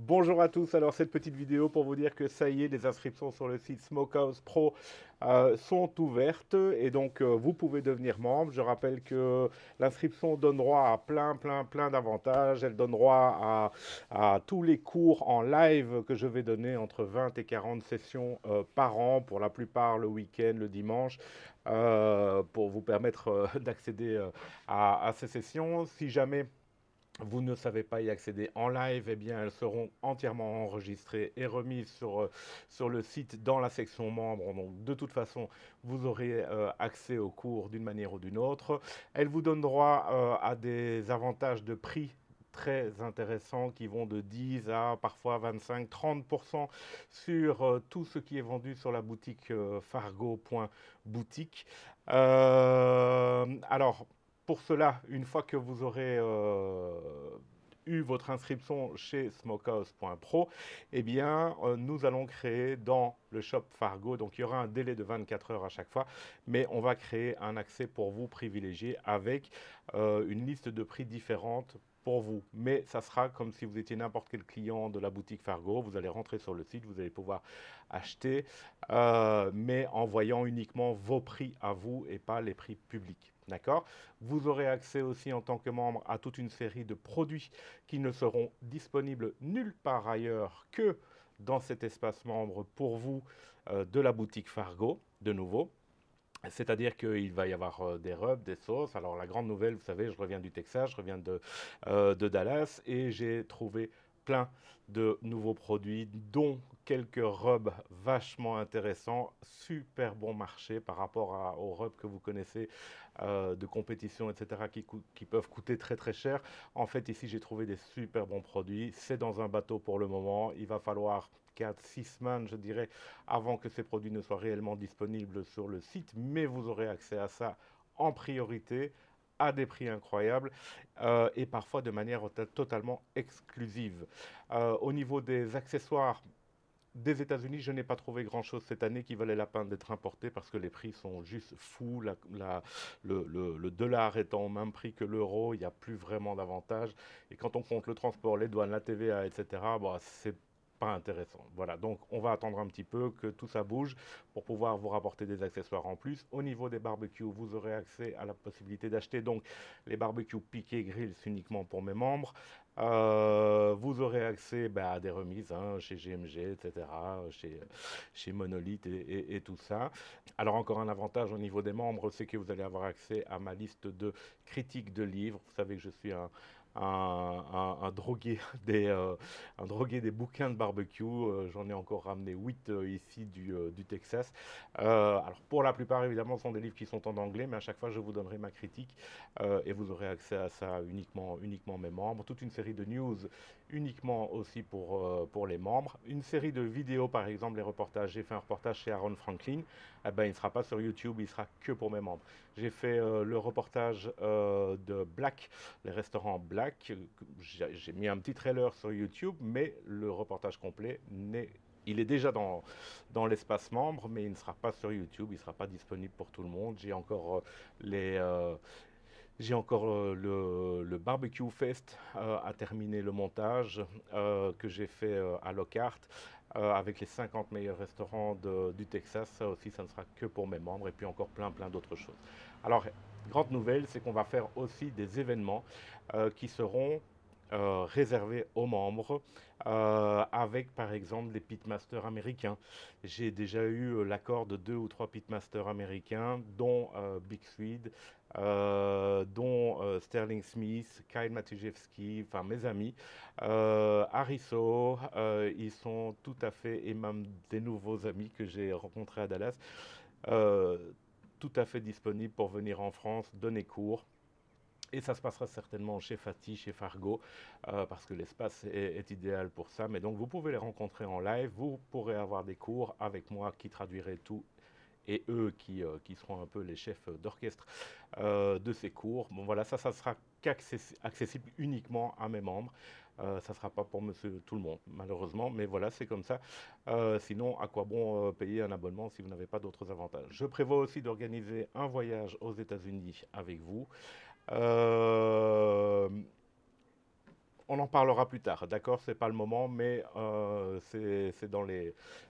Bonjour à tous, alors cette petite vidéo pour vous dire que ça y est, les inscriptions sur le site Smokehouse Pro euh, sont ouvertes et donc euh, vous pouvez devenir membre. Je rappelle que l'inscription donne droit à plein, plein, plein d'avantages. Elle donne droit à, tous les cours en live que je vais donner entre 20 et 40 sessions euh, par an, pour la plupart le week-end, le dimanche. pour vous permettre d'accéder à, à, ces sessions. Si jamais vous ne savez pas y accéder en live, eh bien elles seront entièrement enregistrées et remises sur, euh, sur le site dans la section membres. Donc de toute façon, vous aurez euh, accès aux cours d'une manière ou d'une autre. Elles vous donnent droit euh, à des avantages de prix très intéressants qui vont de 10 à parfois 25-30% sur tout ce qui est vendu sur la boutique fargo.boutique. alors, pour cela, une fois que vous aurez euh, eu votre inscription chez smokehouse.pro, eh euh, nous allons créer dans le shop Fargo, donc il y aura un délai de 24 heures à chaque fois, mais on va créer un accès pour vous privilégié avec euh, une liste de prix différentes pour vous. Mais ça sera comme si vous étiez n'importe quel client de la boutique Fargo. Vous allez rentrer sur le site, vous allez pouvoir acheter, mais en voyant uniquement vos prix à vous et pas les prix publics. D'accord? Vous aurez accès aussi en tant que membre à toute une série de produits qui ne seront disponibles nulle part ailleurs que dans cet espace membre pour vous euh, de la boutique Fargo, de nouveau. C'est-à-dire qu'il va y avoir euh, des rubs, des sauces. Alors la grande nouvelle, vous savez, je reviens du Texas, je reviens de, euh, de Dallas et j'ai trouvé plein de nouveaux produits, dont quelques robes vachement intéressants, super bon marché par rapport aux robes que vous connaissez euh, de compétition, etc., qui, qui, peuvent coûter très très cher. En fait, ici, j'ai trouvé des super bons produits. C'est dans un bateau pour le moment. Il va falloir 4-6 semaines, je dirais, avant que ces produits ne soient réellement disponibles sur le site, mais vous aurez accès à ça en priorité à des prix incroyables euh, et parfois de manière totalement exclusive. Euh, au niveau des accessoires, des États-Unis, je n'ai pas trouvé grand-chose cette année qui valait la peine d'être importé parce que les prix sont juste fous. le, dollar étant au même prix que l'euro, il n'y a plus vraiment d'avantage. Et quand on compte le transport, les douanes, la TVA, etc., bon, c'est pas intéressant. Voilà, donc on va attendre un petit peu que tout ça bouge pour pouvoir vous rapporter des accessoires en plus. Au niveau des barbecues, vous aurez accès à la possibilité d'acheter donc les barbecues piqués grills uniquement pour mes membres. Euh, vous aurez accès bah, à des remises hein, chez GMG, etc., chez, chez Monolith et, et, tout ça. Alors encore un avantage au niveau des membres, c'est que vous allez avoir accès à ma liste de critiques de livres. Vous savez que je suis un, un, drogué des, euh, un drogué des bouquins de barbecue. Euh, j'en ai encore ramené 8 euh, ici du, du Texas. alors pour la plupart, évidemment, ce sont des livres qui sont en anglais, mais à chaque fois, je vous donnerai ma critique et vous aurez accès à ça uniquement, uniquement mes membres. Toute une série de news uniquement aussi pour, pour les membres. Une série de vidéos, par exemple, les reportages. J'ai fait un reportage chez Aaron Franklin. Eh ben, il ne sera pas sur YouTube, il sera que pour mes membres. J'ai fait le reportage de Black, les restaurants Black j'ai mis un petit trailer sur YouTube, mais le reportage complet il est déjà dans, dans l'espace membre, mais il ne sera pas sur YouTube, il ne sera pas disponible pour tout le monde. J'ai encore euh, les, euh, j'ai encore euh, le, Barbecue Fest à terminer le montage que j'ai fait à Lockhart avec les 50 meilleurs restaurants du Texas. Ça aussi, ça ne sera que pour mes membres et puis encore plein, plein d'autres choses. Alors, grande nouvelle, c'est qu'on va faire aussi des événements euh, qui seront euh, réservés aux membres, euh, avec par exemple des pitmasters américains. J'ai déjà eu l'accord de deux ou trois pitmasters américains, dont Big Swede, dont Sterling Smith, Kyle Matujewski, enfin mes amis, Ariso, ils sont tout à fait, et même des nouveaux amis que j'ai rencontrés à Dallas, tout à fait disponible pour venir en France donner cours. Et ça se passera certainement chez Fatih, chez Fargo, euh, parce que l'espace est, idéal pour ça. Mais donc vous pouvez les rencontrer en live, vous pourrez avoir des cours avec moi qui traduirai tout et eux qui, euh, qui seront un peu les chefs d'orchestre euh, de ces cours. Bon voilà, ça, ça sera accessible uniquement à mes membres. Euh, ça ne sera pas pour tout le monde, malheureusement, mais voilà, c'est comme ça. Euh, sinon, à quoi bon euh, payer un abonnement si vous n'avez pas d'autres avantages? Je prévois aussi d'organiser un voyage aux États-Unis avec vous. on en parlera plus tard, d'accord? C'est pas le moment, mais euh, c'est dans,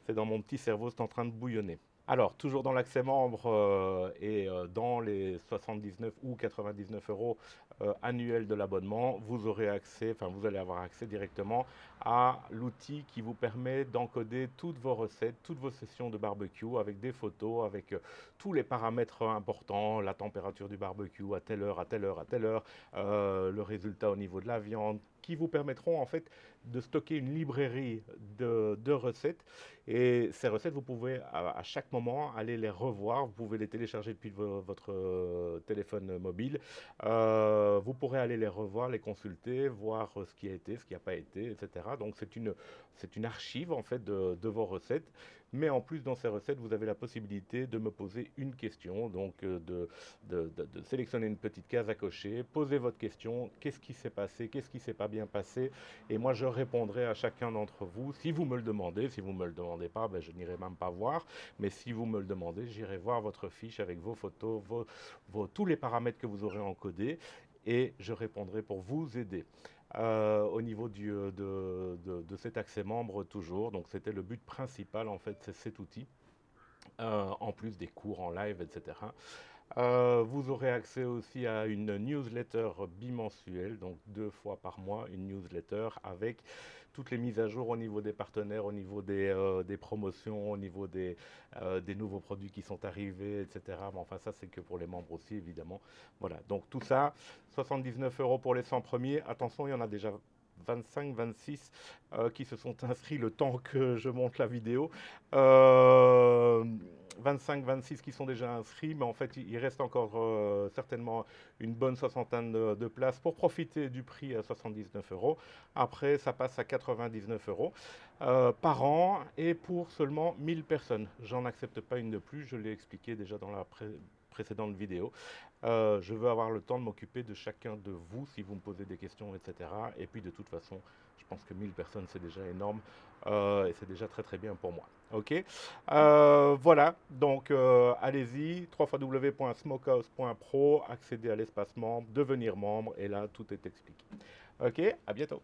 dans mon petit cerveau, c'est en train de bouillonner. Alors, toujours dans l'accès membre euh, et euh, dans les 79 ou 99 euros euh, annuels de l'abonnement, vous aurez accès, vous allez avoir accès directement à l'outil qui vous permet d'encoder toutes vos recettes, toutes vos sessions de barbecue avec des photos, avec tous les paramètres importants, la température du barbecue à telle heure, à telle heure, à telle heure, le résultat au niveau de la viande, qui vous permettront en fait de stocker une librairie de, recettes. Et ces recettes, vous pouvez à, chaque moment aller les revoir. Vous pouvez les télécharger depuis votre euh, téléphone mobile. Euh, vous pourrez aller les revoir, les consulter, voir ce qui a été, ce qui n'a pas été, etc. Donc c'est une, une archive en fait de vos recettes. Mais en plus, dans ces recettes, vous avez la possibilité de me poser une question, donc euh, de, sélectionner une petite case à cocher, poser votre question, qu'est-ce qui s'est passé, qu'est-ce qui s'est pas bien passé, et moi je répondrai à chacun d'entre vous. Si vous me le demandez, si vous me le demandez pas, ben, je n'irai même pas voir, mais si vous me le demandez, j'irai voir votre fiche avec vos photos, vos, tous les paramètres que vous aurez encodés, et je répondrai pour vous aider. Euh, au niveau euh, de, de, cet accès membre toujours. Donc c'était le but principal en fait, c'est cet outil, euh, en plus des cours en live, etc. vous aurez accès aussi à une newsletter bimensuelle, donc deux fois par mois, une newsletter avec toutes les mises à jour au niveau des partenaires, au niveau des, euh, promotions, au niveau des, euh, des, nouveaux produits qui sont arrivés, etc. Mais enfin, ça, c'est que pour les membres aussi, évidemment. Voilà, donc tout ça, 79 euros pour les 100 premiers. Attention, il y en a déjà 25, 26 euh, qui se sont inscrits le temps que je monte la vidéo. 25, 26 qui sont déjà inscrits, mais en fait, il reste encore euh, certainement une bonne soixantaine de, places pour profiter du prix à 79 euros. Après, ça passe à 99 euros euh, par an et pour seulement 1000 personnes. J'en accepte pas une de plus, je l'ai expliqué déjà dans la précédente vidéo. Euh, je veux avoir le temps de m'occuper de chacun de vous si vous me posez des questions, etc. Et puis de toute façon, je pense que 1000 personnes, c'est déjà énorme euh, et c'est déjà très très bien pour moi. Ok? Euh, Voilà, donc allez-y, www.smokehouse.pro, accéder à l'espace membre, devenir membre, et là, tout est expliqué. Ok? À bientôt